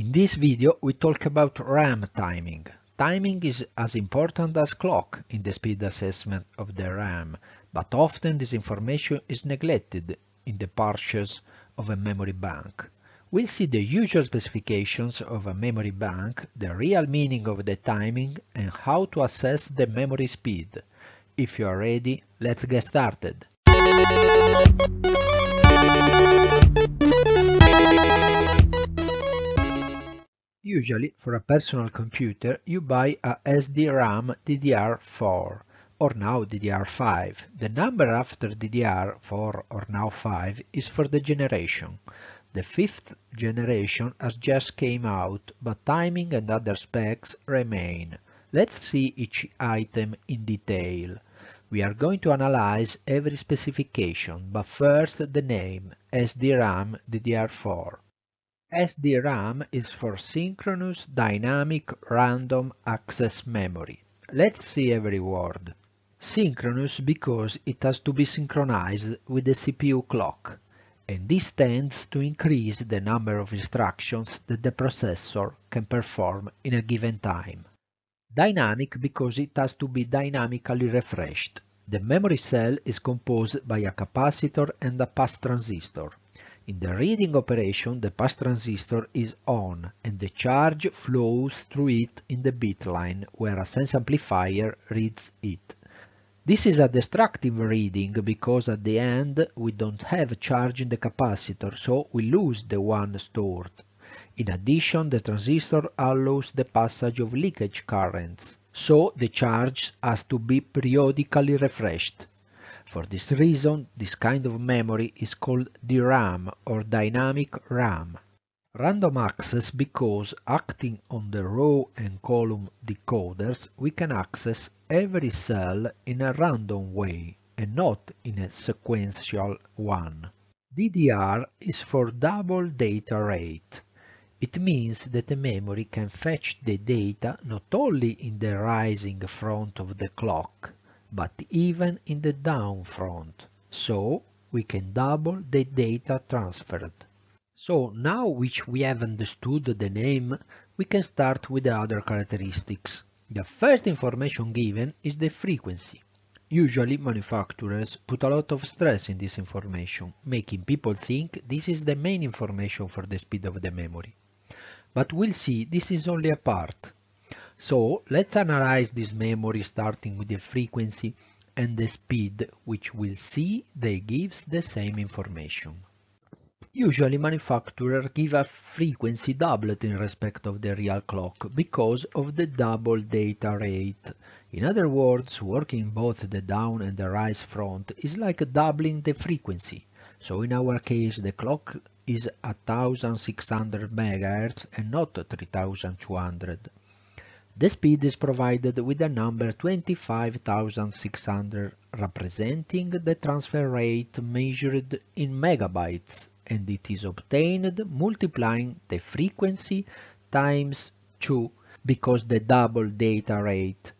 In this video we talk about RAM timing. Timing is as important as clock in the speed assessment of the RAM, but often this information is neglected in the purchase of a memory bank. We'll see the usual specifications of a memory bank, the real meaning of the timing and how to assess the memory speed. If you are ready, let's get started. Usually, for a personal computer, you buy a SDRAM DDR4 or now DDR5. The number after DDR4 or now 5 is for the generation. The fifth generation has just came out, but timing and other specs remain. Let's see each item in detail. We are going to analyze every specification, but first the name SDRAM DDR4. SDRAM is for Synchronous Dynamic Random Access Memory. Let's see every word. Synchronous because it has to be synchronized with the CPU clock, and this tends to increase the number of instructions that the processor can perform in a given time. Dynamic because it has to be dynamically refreshed. The memory cell is composed by a capacitor and a pass transistor. In the reading operation, the pass transistor is on and the charge flows through it in the bit line, where a sense amplifier reads it. This is a destructive reading because at the end we don't have charge in the capacitor, so we lose the one stored. In addition, the transistor allows the passage of leakage currents, so the charge has to be periodically refreshed. For this reason, this kind of memory is called DRAM or dynamic RAM. Random access because acting on the row and column decoders we can access every cell in a random way and not in a sequential one. DDR is for double data rate. It means that the memory can fetch the data not only in the rising front of the clock, but even in the down front, so we can double the data transferred. So now which we have understood the name, we can start with the other characteristics. The first information given is the frequency. Usually manufacturers put a lot of stress in this information, making people think this is the main information for the speed of the memory. But we'll see this is only a part. So let's analyze this memory starting with the frequency and the speed, which we'll see they gives the same information. Usually manufacturers give a frequency doublet in respect of the real clock because of the double data rate. In other words, working both the down and the rise front is like doubling the frequency. So in our case the clock is 1600 MHz and not 3200. The speed is provided with the number 25,600 representing the transfer rate measured in megabytes and it is obtained multiplying the frequency times 2 because the double data rate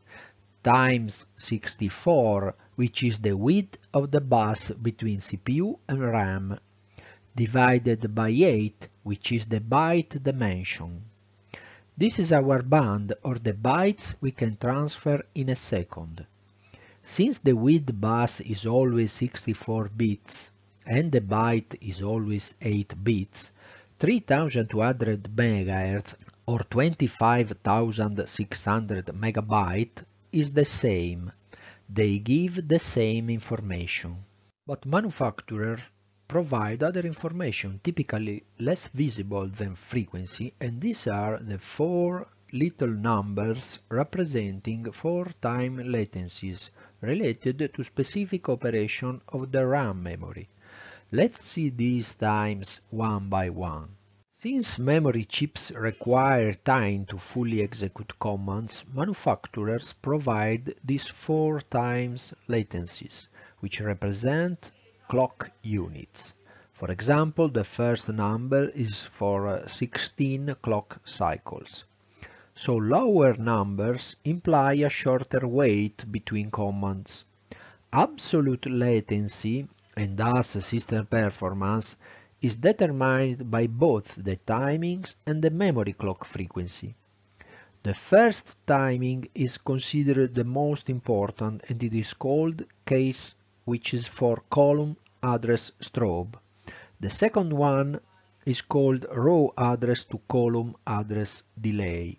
times 64 which is the width of the bus between CPU and RAM divided by 8 which is the byte dimension. This is our band or the bytes we can transfer in a second. Since the width bus is always 64 bits and the byte is always 8 bits, 3200 MHz or 25,600 megabyte is the same. They give the same information. But manufacturers provide other information typically less visible than frequency and these are the four little numbers representing four time latencies related to specific operation of the RAM memory. Let's see these times one by one. Since memory chips require time to fully execute commands, manufacturers provide these four times latencies, which represent clock units. For example, the first number is for uh, 16 clock cycles. So lower numbers imply a shorter wait between commands. Absolute latency and thus system performance is determined by both the timings and the memory clock frequency. The first timing is considered the most important and it is called CAS which is for column address strobe. The second one is called row address to column address delay.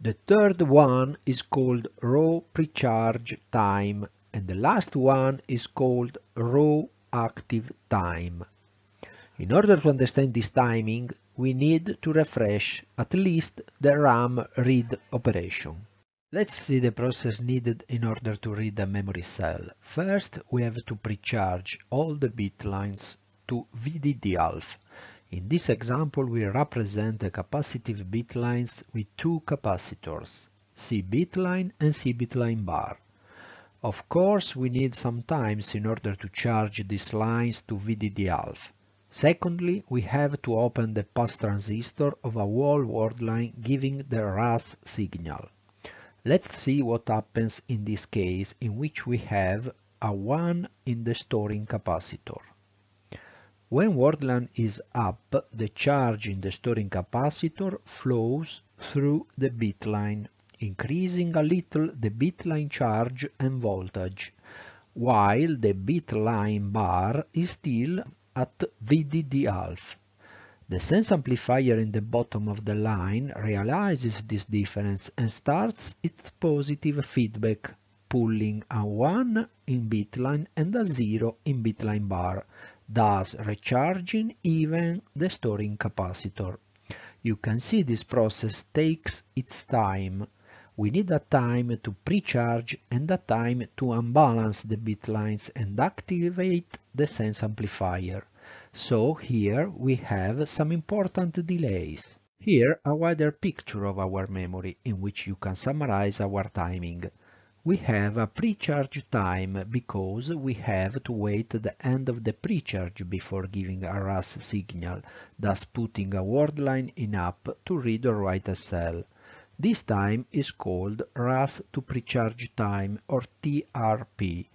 The third one is called row precharge time and the last one is called row active time. In order to understand this timing, we need to refresh at least the RAM read operation. Let's see the process needed in order to read a memory cell. First, we have to precharge all the bit lines to VDD-alpha. In this example, we represent the capacitive bit lines with two capacitors, C bit line and C bit line bar. Of course, we need some times in order to charge these lines to VDD-alpha. Secondly, we have to open the pass transistor of a wall word line giving the RAS signal. Let's see what happens in this case in which we have a 1 in the storing capacitor. When word line is up, the charge in the storing capacitor flows through the bit line, increasing a little the bit line charge and voltage, while the bit line bar is still at VDD-alpha. The sense amplifier in the bottom of the line realizes this difference and starts its positive feedback, pulling a 1 in bitline and a 0 in bitline bar, thus recharging even the storing capacitor. You can see this process takes its time. We need a time to pre-charge and a time to unbalance the bitlines and activate the sense amplifier. So here we have some important delays. Here a wider picture of our memory in which you can summarize our timing. We have a pre-charge time because we have to wait the end of the pre-charge before giving a RAS signal, thus putting a word line in up to read or write a cell. This time is called RAS to pre-charge time or TRP.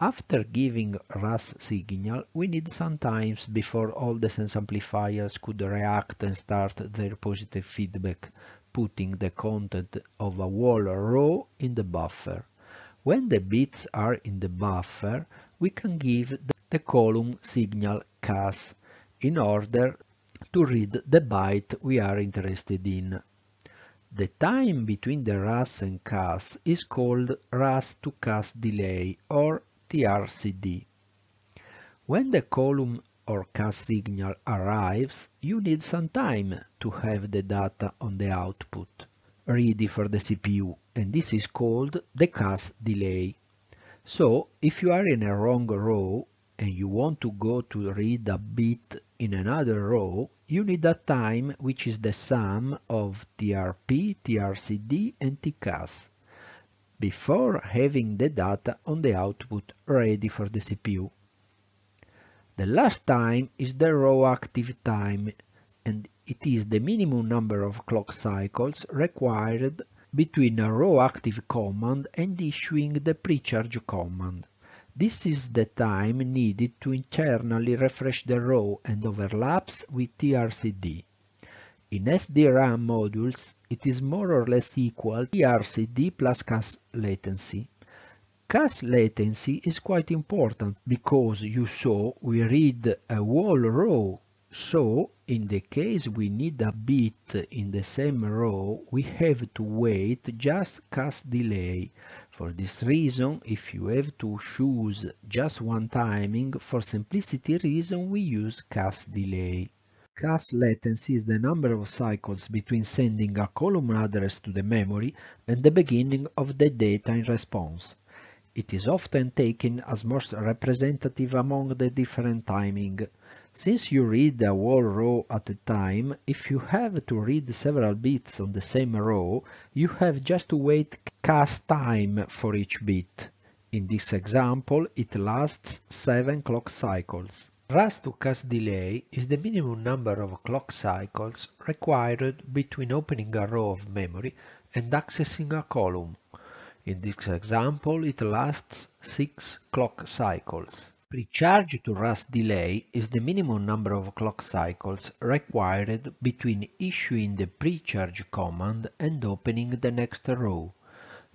After giving RAS signal, we need some time before all the sense amplifiers could react and start their positive feedback, putting the content of a wall row in the buffer. When the bits are in the buffer, we can give the column signal CAS in order to read the byte we are interested in. The time between the RAS and CAS is called RAS to CAS delay or TRCD. When the column or CAS signal arrives, you need some time to have the data on the output ready for the CPU, and this is called the CAS delay. So, if you are in a wrong row and you want to go to read a bit in another row, you need a time which is the sum of TRP, TRCD and TCAS before having the data on the output ready for the CPU. The last time is the row active time and it is the minimum number of clock cycles required between a row active command and issuing the precharge command. This is the time needed to internally refresh the row and overlaps with TRCD. In SDRAM modules, it is more or less equal TRCD plus CAS latency. CAS latency is quite important because you saw we read a whole row, so in the case we need a bit in the same row, we have to wait just CAS delay. For this reason, if you have to choose just one timing, for simplicity reason we use CAS delay. CAS latency is the number of cycles between sending a column address to the memory and the beginning of the data in response. It is often taken as most representative among the different timing. Since you read a whole row at a time, if you have to read several bits on the same row, you have just to wait CAS time for each bit. In this example, it lasts 7 clock cycles. RAS to CAS delay is the minimum number of clock cycles required between opening a row of memory and accessing a column. In this example, it lasts 6 clock cycles. Precharge to RAS delay is the minimum number of clock cycles required between issuing the precharge command and opening the next row.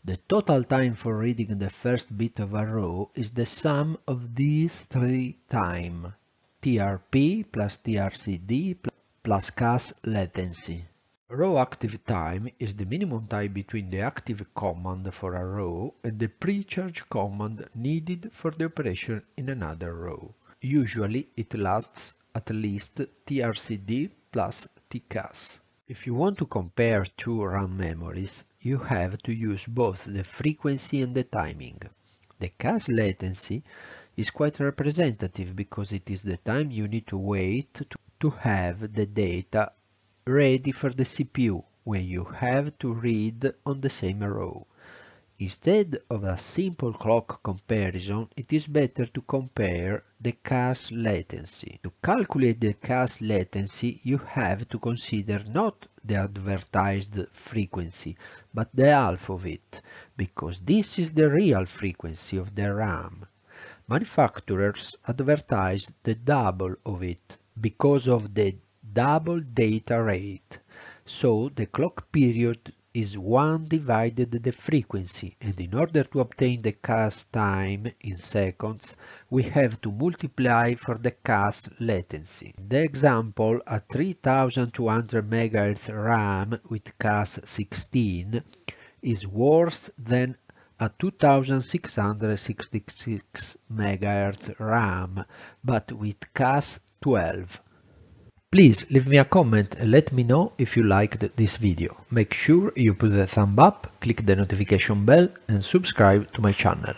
The total time for reading the first bit of a row is the sum of these three time, TRP plus TRCD plus CAS latency. Row active time is the minimum time between the active command for a row and the precharge command needed for the operation in another row. Usually it lasts at least TRCD plus TCAS. If you want to compare two RAM memories, you have to use both the frequency and the timing. The CAS latency is quite representative because it is the time you need to wait to, to have the data ready for the CPU when you have to read on the same row. Instead of a simple clock comparison, it is better to compare the CAS latency. To calculate the CAS latency, you have to consider not the advertised frequency, but the half of it, because this is the real frequency of the RAM. Manufacturers advertise the double of it because of the double data rate. So the clock period is 1 divided the frequency and in order to obtain the CAS time in seconds we have to multiply for the CAS latency. The example a 3200 MHz RAM with CAS 16 is worse than a 2666 MHz RAM but with CAS 12. Please leave me a comment and let me know if you liked this video. Make sure you put a thumb up, click the notification bell and subscribe to my channel.